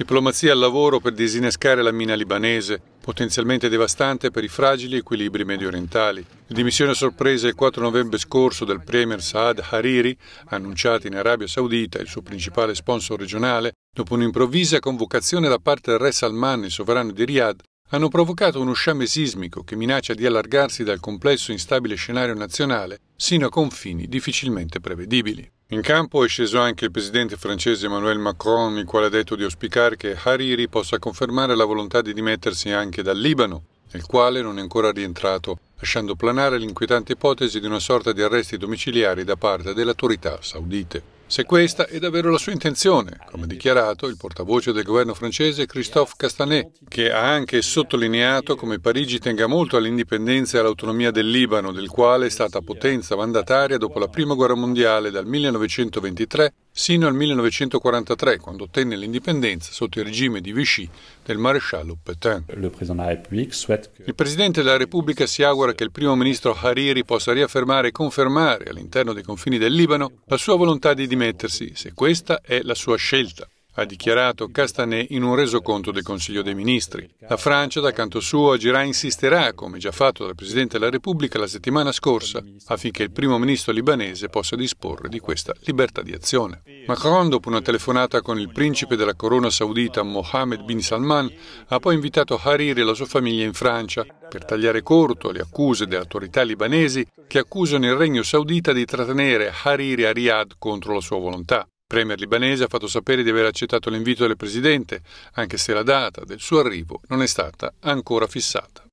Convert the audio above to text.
Diplomazia al lavoro per disinnescare la mina libanese, potenzialmente devastante per i fragili equilibri medio orientali. Le dimissioni a sorpresa il 4 novembre scorso del premier Saad Hariri, annunciate in Arabia Saudita, il suo principale sponsor regionale, dopo un'improvvisa convocazione da parte del re Salman, il sovrano di Riyadh, hanno provocato uno sciame sismico che minaccia di allargarsi dal complesso instabile scenario nazionale sino a confini difficilmente prevedibili. In campo è sceso anche il presidente francese Emmanuel Macron, il quale ha detto di auspicare che Hariri possa confermare la volontà di dimettersi anche dal Libano, nel quale non è ancora rientrato, lasciando planare l'inquietante ipotesi di una sorta di arresti domiciliari da parte delle autorità saudite se questa è davvero la sua intenzione, come dichiarato il portavoce del governo francese Christophe Castanet, che ha anche sottolineato come Parigi tenga molto all'indipendenza e all'autonomia del Libano, del quale è stata potenza mandataria dopo la Prima Guerra Mondiale dal 1923 sino al 1943, quando ottenne l'indipendenza sotto il regime di Vichy del maresciallo Pétain. Il Presidente della Repubblica si augura che il primo ministro Hariri possa riaffermare e confermare all'interno dei confini del Libano la sua volontà di dimettersi, se questa è la sua scelta ha dichiarato Castanet in un resoconto del Consiglio dei Ministri. La Francia, dal canto suo, agirà e insisterà, come già fatto dal Presidente della Repubblica la settimana scorsa, affinché il primo ministro libanese possa disporre di questa libertà di azione. Macron, dopo una telefonata con il principe della corona saudita Mohammed bin Salman, ha poi invitato Hariri e la sua famiglia in Francia per tagliare corto alle accuse delle autorità libanesi che accusano il regno saudita di trattenere Hariri a Riyadh contro la sua volontà. Premier libanese ha fatto sapere di aver accettato l'invito del presidente, anche se la data del suo arrivo non è stata ancora fissata.